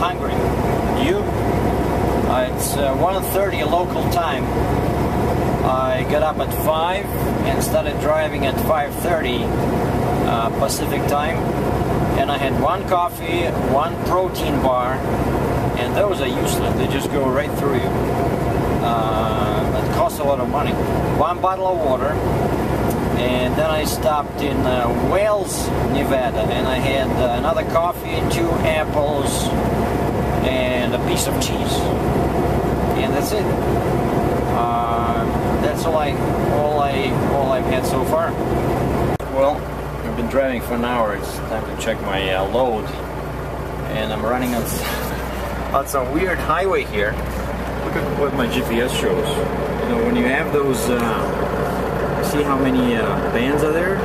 hungry. You? Uh, it's uh, 1.30 local time. I got up at 5 and started driving at 5.30 uh, Pacific time. And I had one coffee, one protein bar, and those are useless. They just go right through you. Uh, it costs a lot of money. One bottle of water, and then I stopped in uh, Wells, Nevada, and I had uh, another coffee, two apples, and a piece of cheese, and that's it. Uh, that's all I, all I, all I've had so far. Well, I've been driving for an hour. It's time to check my uh, load, and I'm running on, on some weird highway here. Look at what my GPS shows. You know, when you have those. See how many uh, bands are there?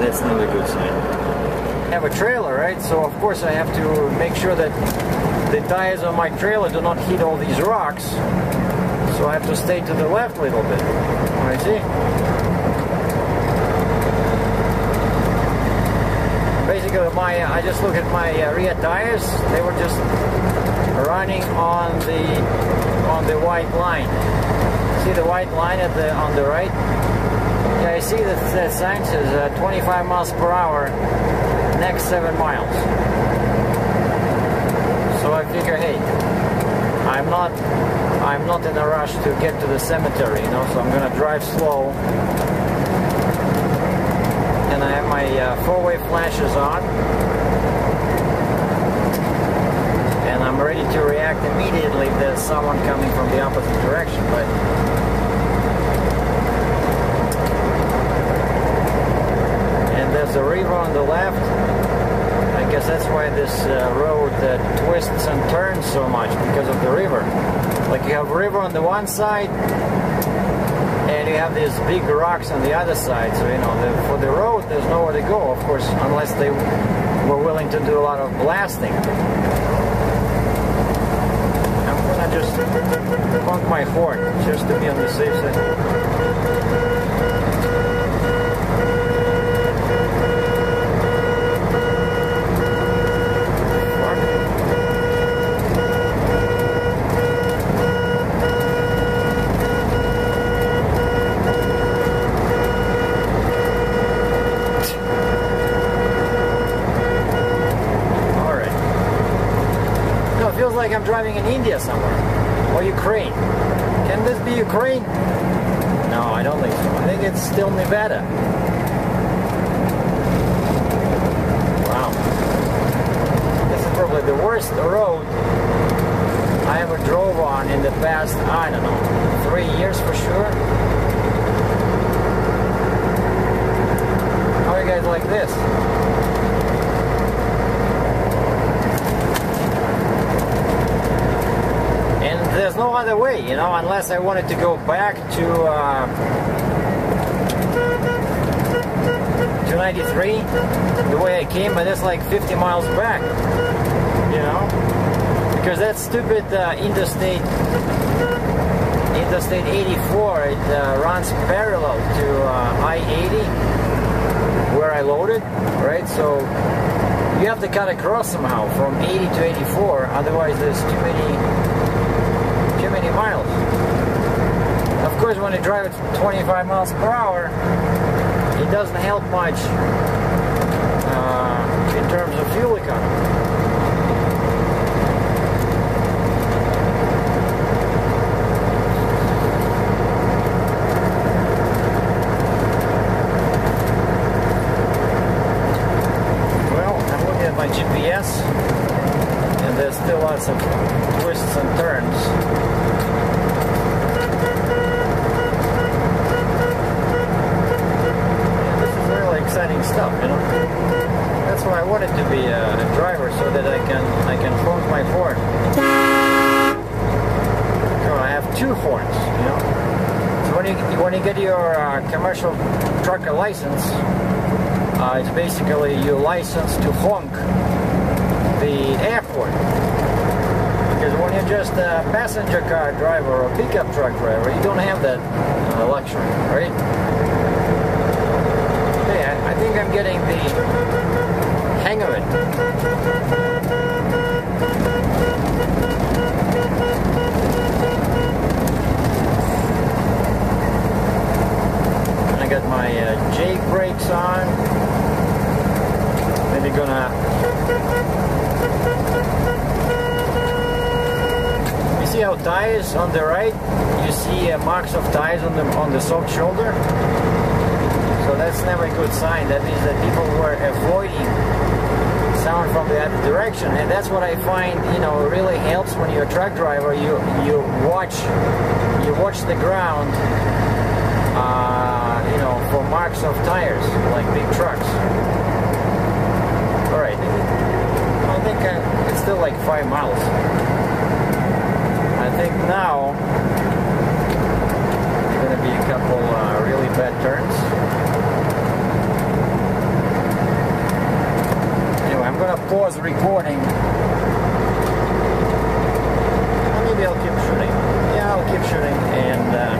That's not a good sign. I have a trailer, right? So of course I have to make sure that the tires on my trailer do not hit all these rocks. So I have to stay to the left a little bit. I see. Basically, my I just look at my uh, rear tires. They were just running on the on the white line see the white line at the on the right? Yeah, I see that the sign says uh, 25 miles per hour next seven miles. So I figure, hey, I'm not I'm not in a rush to get to the cemetery, you know, so I'm gonna drive slow. And I have my uh, four-way flashes on. And I'm ready to react immediately there's someone coming from the opposite direction, but and there's a river on the left. I guess that's why this uh, road uh, twists and turns so much because of the river. Like you have river on the one side and you have these big rocks on the other side. So, you know, the, for the road, there's nowhere to go, of course, unless they were willing to do a lot of blasting. Just honk my horn just to be on the safe side. Like I'm driving in India somewhere. Or Ukraine. Can this be Ukraine? No, I don't think so. I think it's still Nevada. Wow. This is probably the worst road I ever drove on in the past, I don't know, three years for sure. How are you guys like this? there's no other way, you know, unless I wanted to go back to uh, 293 the way I came, but that's like 50 miles back, you know, because that stupid uh, interstate Interstate 84 it uh, runs parallel to uh, I-80 where I loaded, right? So you have to cut across somehow from 80 to 84, otherwise there's too many miles. Of course, when you drive at 25 miles per hour, it doesn't help much uh, in terms of fuel economy. my GPS and there's still lots of twists and turns exciting stuff, you know. That's why I wanted to be a, a driver so that I can I can honk my horn. So I have two horns, you know. So when you when you get your uh, commercial trucker license, uh, it's basically you license to honk the airport. Because when you're just a passenger car driver or pickup truck driver, you don't have that uh, luxury, right? I think I'm getting the I got my uh, Jake brakes on. Maybe gonna you see how tires on the right. You see uh, marks of tires on the on the soft shoulder. So that's never a good sign. That means that people were avoiding sound from that direction. And that's what I find you know really helps when you're a truck driver. You you watch you watch the ground uh, you know for marks of tires like big trucks. All right. I think uh, it's still like five miles. I think now there's going to be a couple uh, really bad turns I'm gonna pause the recording. maybe I'll keep shooting. Yeah, I'll keep shooting, and uh,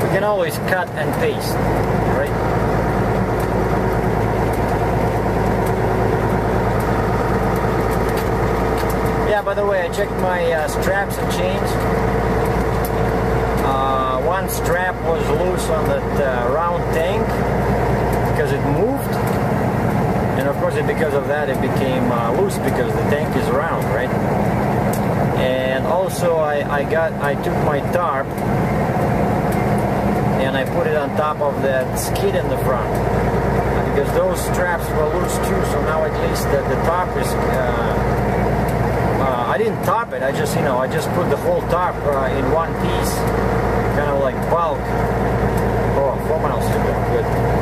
we can always cut and paste, right? Yeah, by the way, I checked my uh, straps and chains. Uh, one strap was loose on that uh, tank because it moved and because of that it became uh, loose because the tank is round right? And also I, I got I took my tarp and I put it on top of that skid in the front. Because those straps were loose too so now at least the, the tarp is uh, uh, I didn't top it I just you know I just put the whole tarp uh, in one piece kind of like bulk. Oh four miles to go good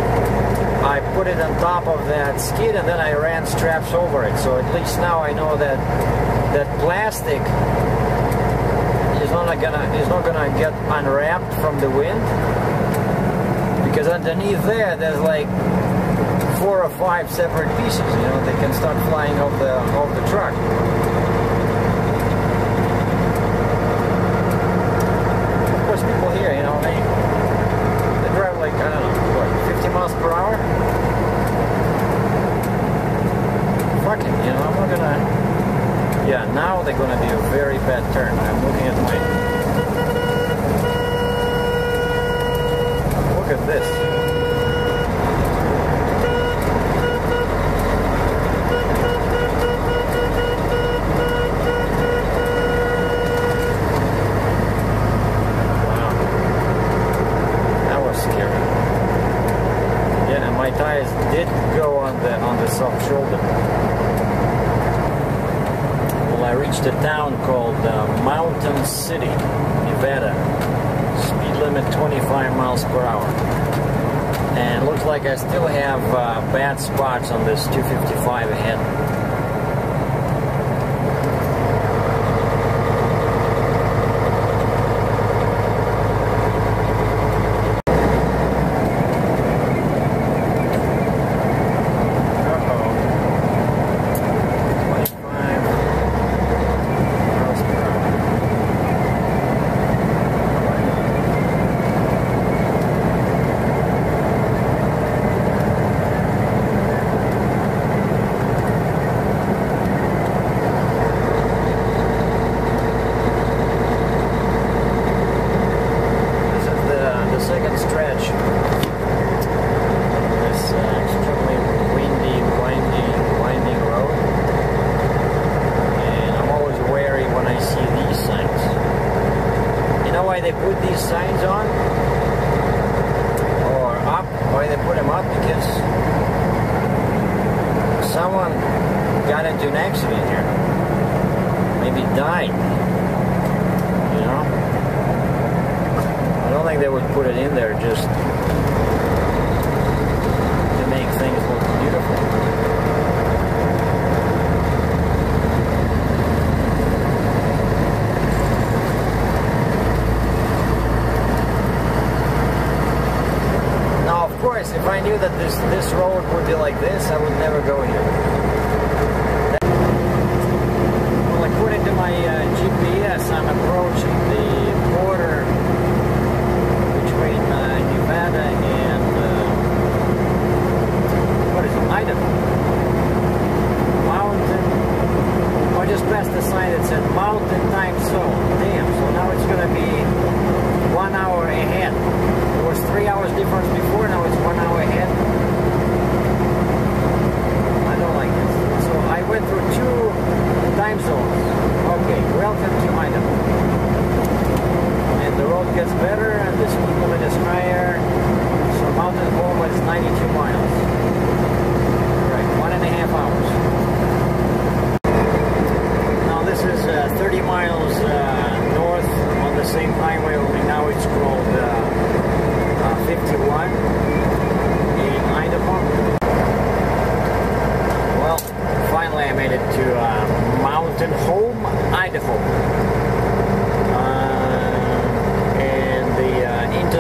I put it on top of that skid and then I ran straps over it. So at least now I know that that plastic is not gonna is not gonna get unwrapped from the wind because underneath there there's like four or five separate pieces. You know they can start flying off the off the truck. Of course, people here, you know, they they drive like I don't know what 50 miles per hour. fuck it, you know, I'm not gonna... Yeah, now they're gonna do a very bad turn. I'm looking at my... Look at this. Reached a town called uh, Mountain City, Nevada. Speed limit 25 miles per hour. And looks like I still have uh, bad spots on this 255 ahead. someone got into an accident here. Maybe died. You know? I don't think they would put it in there just to make things look beautiful. if I knew that this this road would be like this, I would never go here. That, well, according to my uh, GPS, I'm approaching the border between uh, Nevada and uh, what is it, Idaho? Mountain. I just passed the sign that said Mountain Time Zone. Damn! So now it's gonna be one hour ahead. It was three hours difference before, now it's I. I don't like this. So I went through two time zones. Okay, welcome to Idaho. And the road gets better and the speed limit is higher. So mountain home is 92 miles.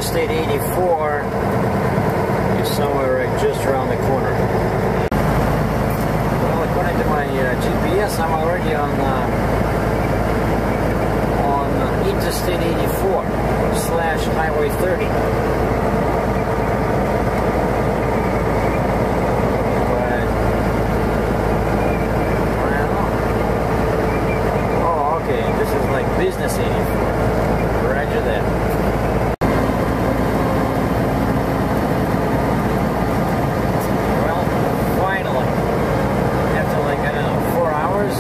Interstate 84 is somewhere just around the corner. Well, according to my uh, GPS, I'm already on uh, on Interstate 84 slash Highway 30. But know. Oh, okay. This is like business 84. Roger that. Well, finally, after like, I don't know, four hours,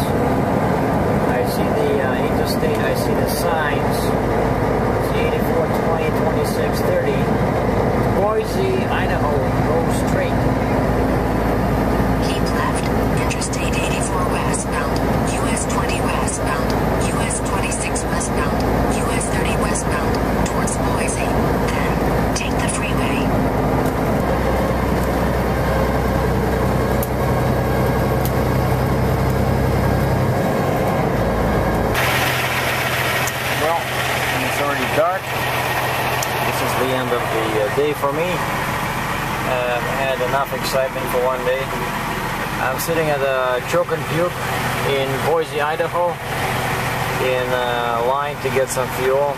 I see the uh, interstate, I see the signs. It's 84, 20, 26, 30. Boise, Idaho, go straight. Keep left. Interstate 84 westbound. US 20 westbound. US 26 westbound. US 30 westbound. Towards Boise. Then, take the freeway. Well, it's already dark. This is the end of the uh, day for me. Um, had enough excitement for one day. I'm sitting at a Choke and Puke in Boise, Idaho, in uh, line to get some fuel.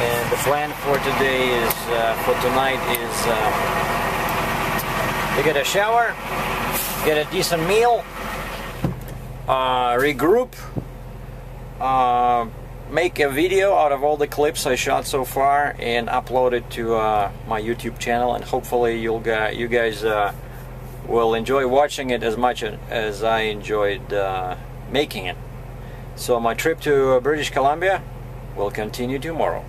And the plan for today is, uh, for tonight is uh, to get a shower, get a decent meal, uh, regroup, uh, make a video out of all the clips I shot so far and upload it to uh, my YouTube channel and hopefully you'll you guys uh, will enjoy watching it as much as I enjoyed uh, making it. So my trip to uh, British Columbia will continue tomorrow.